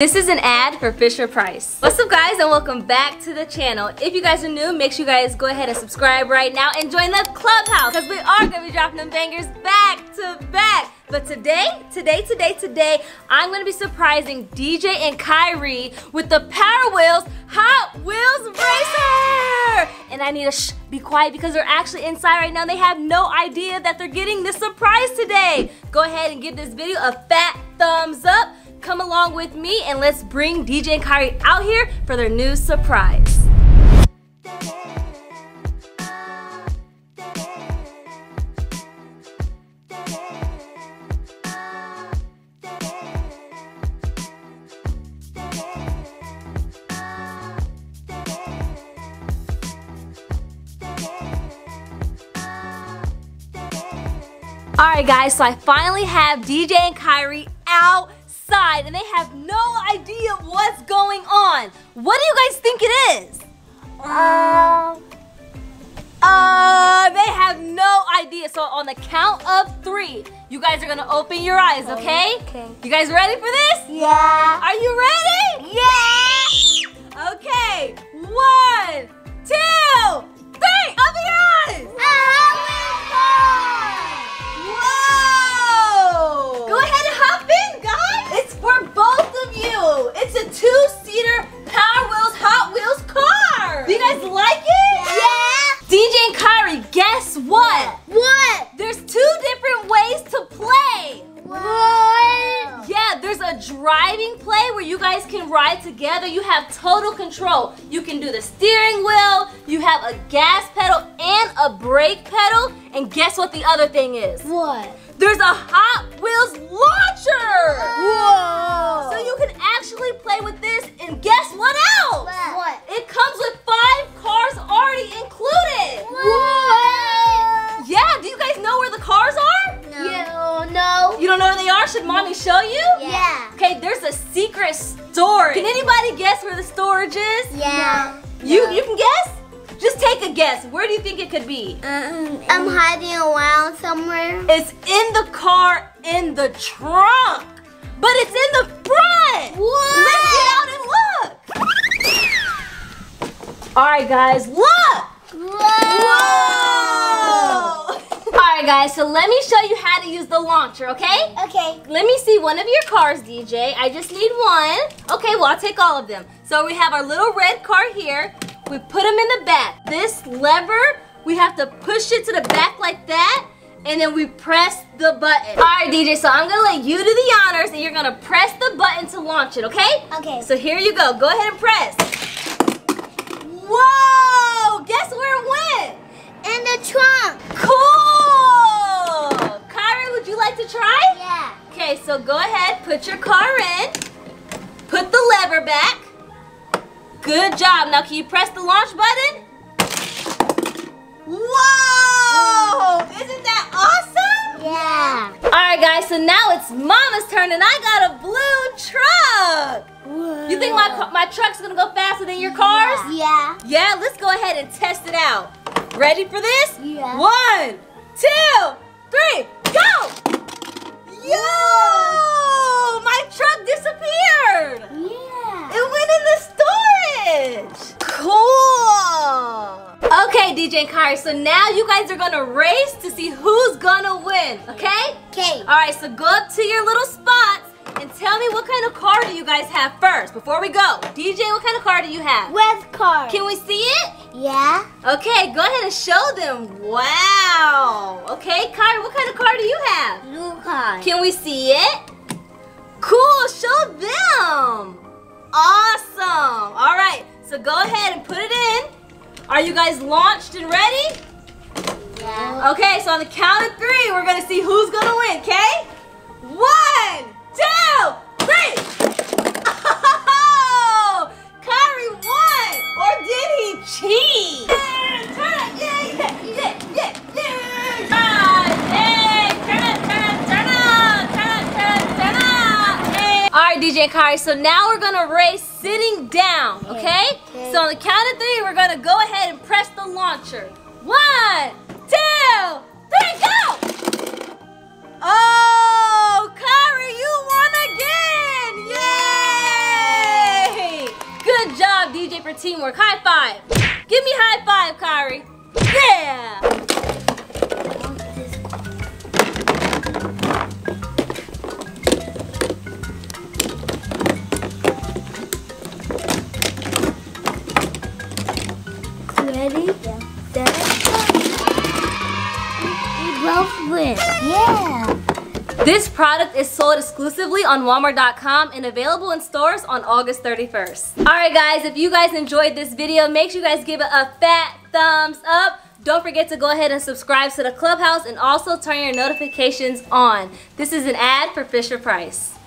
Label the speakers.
Speaker 1: This is an ad for Fisher Price. What's up guys and welcome back to the channel. If you guys are new, make sure you guys go ahead and subscribe right now and join the clubhouse because we are going to be dropping them bangers back to back. But today, today, today, today, I'm going to be surprising DJ and Kyrie with the Power Wheels Hot Wheels Racer! And I need to shh, be quiet because they're actually inside right now. They have no idea that they're getting this surprise today. Go ahead and give this video a fat thumbs up come along with me and let's bring DJ and Kyrie out here for their new surprise. Alright guys, so I finally have DJ and Kyrie out outside and they have no idea what's going on. What do you guys think it is? Um. Uh, they have no idea. So on the count of three, you guys are gonna open your eyes, okay?
Speaker 2: Okay.
Speaker 1: You guys ready for this?
Speaker 2: Yeah.
Speaker 1: Are you ready?
Speaker 2: Yeah.
Speaker 1: Driving play where you guys can ride together. You have total control. You can do the steering wheel, you have a gas pedal and a brake pedal. And guess what the other thing is?
Speaker 2: What?
Speaker 1: There's a Hot Wheels launcher!
Speaker 2: Whoa.
Speaker 1: So you can actually play with this and guess what else? Yeah. Okay, there's a secret storage. Can anybody guess where the storage is?
Speaker 2: Yeah.
Speaker 1: You you can guess? Just take a guess. Where do you think it could be?
Speaker 2: Um, I'm hiding around somewhere.
Speaker 1: It's in the car in the trunk. But it's in the front.
Speaker 2: What?
Speaker 1: Let's get out and look. All right, guys, look. Whoa! All right, guys, so let me show you how to use the launcher, okay?
Speaker 2: Okay.
Speaker 1: Let me see one of your cars, DJ. I just need one. Okay, well, I'll take all of them. So we have our little red car here. We put them in the back. This lever, we have to push it to the back like that, and then we press the button. All right, DJ, so I'm gonna let you do the honors, and you're gonna press the button to launch it, okay?
Speaker 2: Okay.
Speaker 1: So here you go. Go ahead and press. Whoa! Guess where it went?
Speaker 2: In the trunk.
Speaker 1: Cool! Kyrie, would you like to try?
Speaker 2: Yeah.
Speaker 1: Okay, so go ahead, put your car in, put the lever back. Good job. Now can you press the launch button? Whoa! Isn't that awesome?
Speaker 2: Yeah.
Speaker 1: All right, guys, so now it's Mama's turn and I got a blue truck. You think my, my truck's gonna go faster than your cars?
Speaker 2: Yeah.
Speaker 1: Yeah, let's go ahead and test it out. Ready for this?
Speaker 2: Yeah.
Speaker 1: One, two, three! Yo! My truck disappeared!
Speaker 2: Yeah.
Speaker 1: It went in the storage! Cool! Okay, DJ and Kyrie, so now you guys are gonna race to see who's gonna win, okay?
Speaker 2: Okay.
Speaker 1: Alright, so go up to your little spots and tell me what kind of car do you guys have first before we go. DJ, what kind of car do you have?
Speaker 2: Red car.
Speaker 1: Can we see it?
Speaker 2: Yeah.
Speaker 1: Okay, go ahead and show them. Wow. Okay, Kyrie, what kind of car do you have?
Speaker 2: Blue car.
Speaker 1: Can we see it? Cool, show them. Awesome. All right, so go ahead and put it in. Are you guys launched and ready?
Speaker 2: Yeah.
Speaker 1: Okay, so on the count of three, we're gonna see who's gonna win, okay? Hey. All right, DJ Kyrie, so now we're gonna race sitting down, okay?
Speaker 2: Okay.
Speaker 1: So on the count of three, we're gonna go ahead and press the launcher. One, two, three, go! Oh, Kyrie, you won again! Yay! Good job, DJ for teamwork. High five. Give me high five, Kyrie. Yeah.
Speaker 2: Win. Yeah.
Speaker 1: This product is sold exclusively on Walmart.com and available in stores on August 31st. Alright guys, if you guys enjoyed this video, make sure you guys give it a fat thumbs up. Don't forget to go ahead and subscribe to the Clubhouse and also turn your notifications on. This is an ad for Fisher Price.